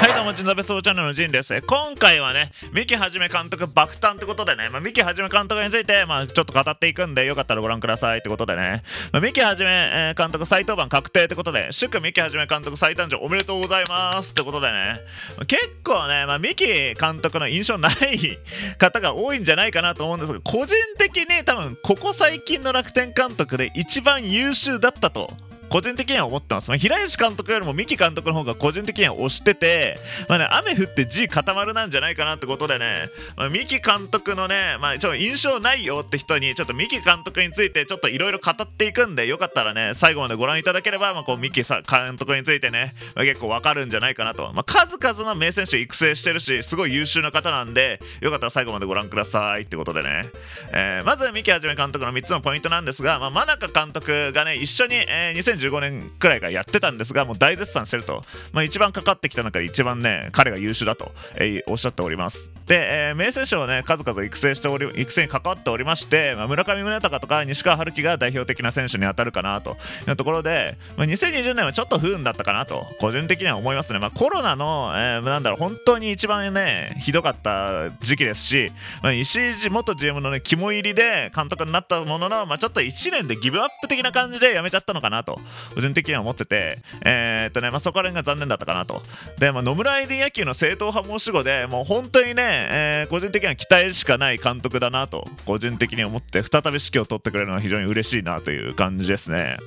はいどうも、ジンザベストチャンネルのジンです。今回はね、三木はじめ監督爆誕ってことでね、まあ、三木はじめ監督について、まあ、ちょっと語っていくんで、よかったらご覧くださいってことでね、まあ、三木はじめ、監督再登板確定ってことで、祝三木はじめ監督再誕生おめでとうございますってことでね、ま結構ね、まあ、三木監督の印象ない方が多いんじゃないかなと思うんですが、個人的に多分、ここ最近の楽天監督で一番優秀だったと。個人的には思ってます。まあ、平石監督よりも三木監督の方が個人的には推してて、まあね、雨降って地固まるなんじゃないかなってことでね、まあ、三木監督のね、まあ、ちょ印象ないよって人に、ちょっと三木監督についてちょっといろいろ語っていくんで、よかったらね、最後までご覧いただければ、まあ、こう三木さ監督についてね、まあ、結構わかるんじゃないかなと。まあ、数々の名選手育成してるし、すごい優秀な方なんで、よかったら最後までご覧くださいってことでね。えーまず、三木はじめ監督の3つのポイントなんですが、まあ、真中監督がね、一緒に、えー2015年くらいからやってたんですが、もう大絶賛してると。まあ、一番かかってきた中で一番ね、彼が優秀だと、えーおっしゃっております。で、えー名選手をね、数々育成しており、育成に関わっておりまして、まあ、村上宗隆とか西川春樹が代表的な選手に当たるかなというところで、まあ、2020年はちょっと不運だったかなと、個人的には思いますね。まあ、コロナの、えーなんだろう、本当に一番ね、ひどかった時期ですし、まあ、石井元 GM のね、肝入りで監督になったものの、まあ、ちょっと1年でギブアップ的な感じで辞めちゃったのかなと、個人的には思ってて、えーっとね、まあ、そこら辺が残念だったかなと。で、まあ、野村 ID 野球の正統派申し子で、もう本当にね、えー個人的には期待しかない監督だなと、個人的に思って、再び指揮を取ってくれるのは非常に嬉しいなという感じですね。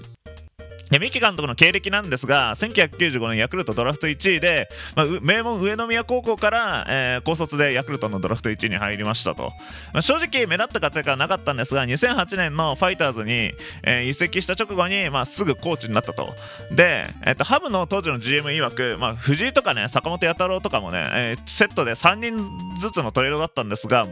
三木監督の経歴なんですが、1995年ヤクルトドラフト1位で、まあ名門上宮高校から、えー高卒でヤクルトのドラフト1位に入りましたと。まあ正直、目立った活躍はなかったんですが、2008年のファイターズに、えー移籍した直後に、まあ、すぐコーチになったと。で、えっとハムの当時の GM 曰く、まあ、藤井とかね、坂本弥太郎とかもね、えセットで3人ずつのトレードだったんですが、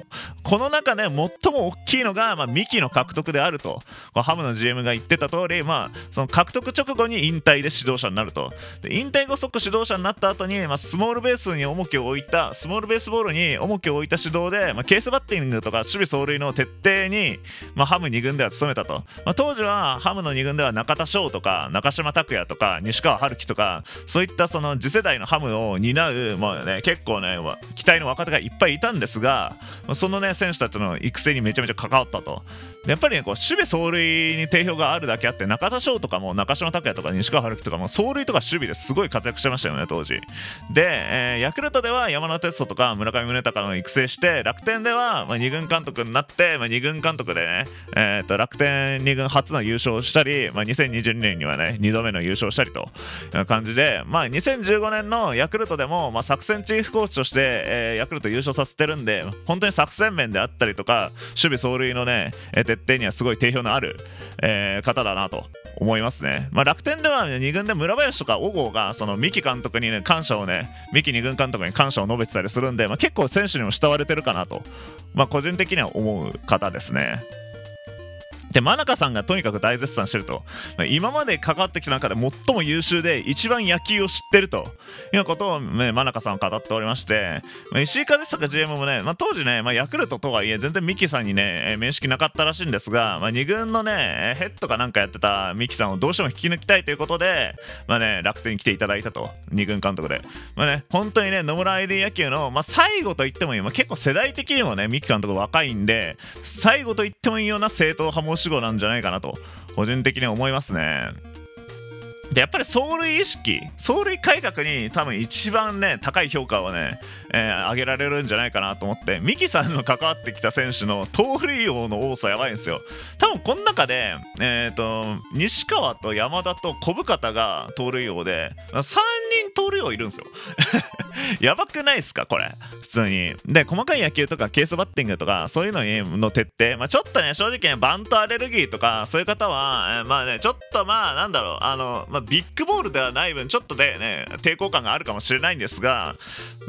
この中で最も大きいのが、まあ、ミキの獲得であると、ハムの GM が言ってた通り、まあ、その獲得直後に引退で指導者になると。で引退後即指導者になった後に、まあ、スモールベースに重きを置いた、スモールベースボールに重きを置いた指導で、まあ、ケースバッティングとか守備走塁の徹底に、まあ、ハム2軍では務めたと。まあ、当時はハムの2軍では中田翔とか中島拓也とか西川春樹とかそういったその次世代のハムを担う、まあね、結構ね期待の若手がいっぱいいたんですがそのね選手たちの育成にめちゃめちゃ関わったと。やっぱりねこう守備走塁に定評があるだけあって中田翔とかも中島拓也とか西川春樹とかも走塁とか守備ですごい活躍してましたよね当時。で、えーヤクルトでは山田哲人とか村上宗隆の育成して楽天では、まあ、2軍監督になって、まあ、2軍監督でね、えーと楽天2軍初の優勝したり、まあ、2022年にはね2度目の優勝したりという感じで、まあ、2015年のヤクルトでも、まあ、作戦チーフコーチとして、えーヤクルト優勝させてるんで本当に作戦面であったりとか守備走塁のね、えー設定にはすごい定評のある、えー方だなと思いますね、まあ、楽天では2軍で村林とか小郷がその三木監督にね感謝をね三木2軍監督に感謝を述べてたりするんで、まあ、結構選手にも慕われてるかなと、まあ、個人的には思う方ですね。で真中さんがとにかく大絶賛してると。今まで関わってきた中で最も優秀で一番野球を知ってると。いうことを、ね、真中さんは語っておりまして、まあ石井和久 GM もね、まあ、当時ね、まあ、ヤクルトとはいえ全然ミキさんにね面識なかったらしいんですが、まあ、2軍のねヘッドかなんかやってたミキさんをどうしても引き抜きたいということで、まあね、楽天に来ていただいたと。2軍監督で、まあね、本当にね野村 ID 野球の、まあ、最後と言ってもいい、まあ、結構世代的にもねミキ監督若いんで最後と言ってもいいような正統派申し子なんじゃないかなと個人的に思いますね。でやっぱり走塁意識走塁改革に多分一番ね高い評価をね、えー上げられるんじゃないかなと思ってミキさんの関わってきた選手の盗塁王の多さやばいんですよ多分この中で、えー、と西川と山田と小深田が盗塁王で3人盗塁王いるんですよ やばくないっすかこれ？普通に。で細かい野球とかケースバッティングとかそういうのにの徹底、まあ、ちょっとね正直ねバントアレルギーとかそういう方は、えーまあねちょっとまあなんだろうあの、まあ、ビッグボールではない分ちょっとでね抵抗感があるかもしれないんですが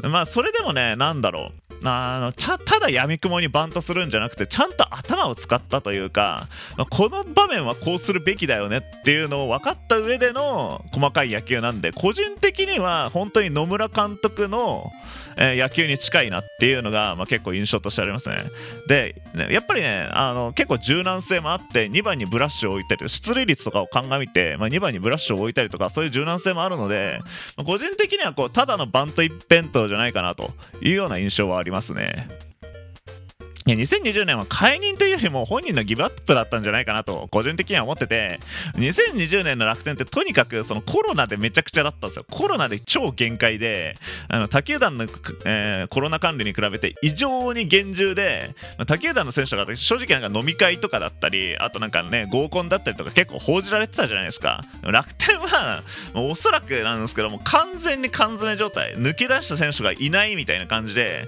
まあそれでもねなんだろう。あのたただやみくもにバントするんじゃなくてちゃんと頭を使ったというかこの場面はこうするべきだよねっていうのを分かった上での細かい野球なんで個人的には本当に野村監督のえー、野球に近いなっていうのが、まあ、結構印象としてありますね。で、やっぱりねあの結構柔軟性もあって2番にブラッシュを置いたり出塁率とかを鑑みて、まあ、2番にブラッシュを置いたりとかそういう柔軟性もあるので、ま、個人的にはこうただのバント一辺倒じゃないかなというような印象はありますますね。いや2020年は解任というよりも本人のギブアップだったんじゃないかなと個人的には思ってて2020年の楽天ってとにかくそのコロナでめちゃくちゃだったんですよ。コロナで超限界であの他球団の、えー、コロナ管理に比べて異常に厳重で他球団の選手とか正直なんか飲み会とかだったりあとなんかね合コンだったりとか結構報じられてたじゃないですか。楽天はおそらくなんですけども完全に缶詰状態抜け出した選手がいないみたいな感じで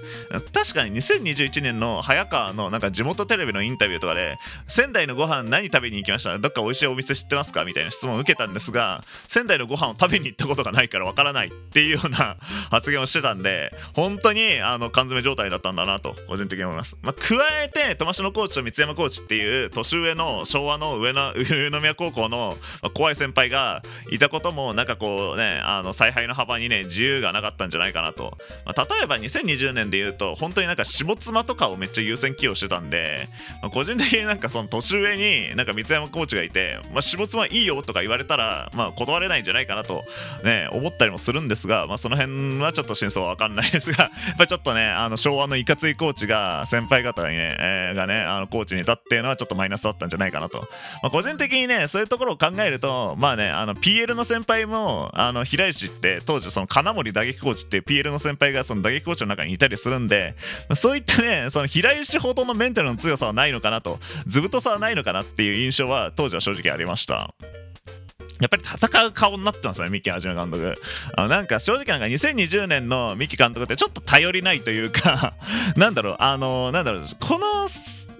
確かに2021年の早川のなんか地元テレビのインタビューとかで仙台のご飯何食べに行きましたどっか美味しいお店知ってますか？みたいな質問を受けたんですが仙台のご飯を食べに行ったことがないからわからないっていうような 発言をしてたんで本当にあの缶詰状態だったんだなと個人的に思います、まあ、加えて友達のコーチと三山コーチっていう年上の昭和の上の上宮高校の怖い先輩がいたこともなんかこうねあの采配の幅にね自由がなかったんじゃないかなと、まあ、例えば2020年で言うと本当になんか下妻とかをめっちゃ優先起用してたんで、まあ、個人的になんかその年上になんか三山コーチがいて、まあ、下妻いいよとか言われたら、まあ、断れないんじゃないかなと、ね、思ったりもするんですが、まあ、その辺はちょっと真相は分かんないですが、やっぱちょっとね、あの昭和のいかついコーチが先輩方にね、えー、がね、あのコーチにいたっていうのはちょっとマイナスだったんじゃないかなと。まあ、個人的にね、そういうところを考えると、まあね、あの PL の先輩も、あの平石って当時その金森打撃コーチっていう PL の先輩がその打撃コーチの中にいたりするんで、そういったね、その平石ほどのメンタルの強さはないのかなと、ずぶとさはないのかなっていう印象は当時は正直ありました。やっぱり戦う顔になってますね、三木はじめ監督。あのなんか正直なんか2020年の三木監督ってちょっと頼りないというかなんだろう、あのなんだろう、この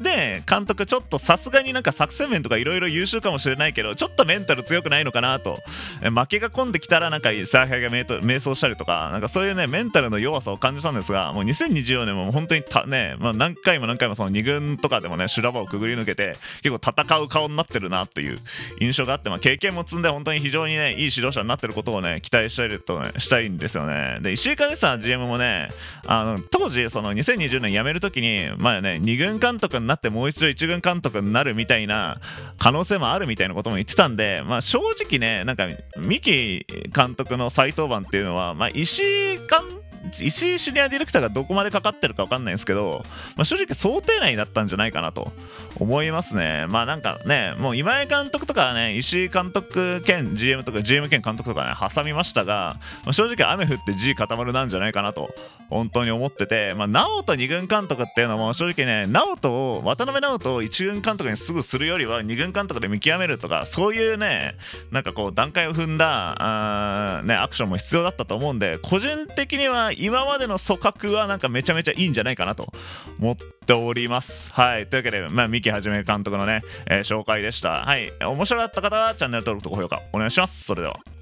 で監督ちょっとさすがになんか作戦面とかいろいろ優秀かもしれないけどちょっとメンタル強くないのかなと。負けが込んできたらなんか采配が迷走したりとかなんかそういうねメンタルの弱さを感じたんですがもう2024年も本当にたね、まあ、何回も何回もその2軍とかでもね修羅場をくぐり抜けて結構戦う顔になってるなっていう印象があって、まあ、経験も積んで本当に非常にねいい指導者になってることをね期待したいと、ね、したいんですよね。で石井和さん GM もねあの当時その2020年辞めるときにまあね2軍監督になってもう一度一軍監督になるみたいな可能性もあるみたいなことも言ってたんで、まあ、正直ね、なんか三木監督の再登板っていうのは、まあ、石井監督石井シニアディレクターがどこまでかかってるか分かんないんですけど、まあ、正直想定内だったんじゃないかなと思いますね。まあなんかね、もう今井監督とかね、石井監督兼 GM とか GM 兼監督とかね、挟みましたが、まあ、正直雨降って G 固まるなんじゃないかなと本当に思ってて、まあ、直人2軍監督っていうのも正直ね、直人を、渡辺直人を1軍監督にすぐするよりは2軍監督で見極めるとか、そういうね、なんかこう段階を踏んだあ、ね、アクションも必要だったと思うんで、個人的には今までの組閣はなんかめちゃめちゃいいんじゃないかなと思っております。はい。というわけで、まあ、三木はじめ監督のね、えー、紹介でした。はい。面白かった方はチャンネル登録と高評価お願いします。それでは。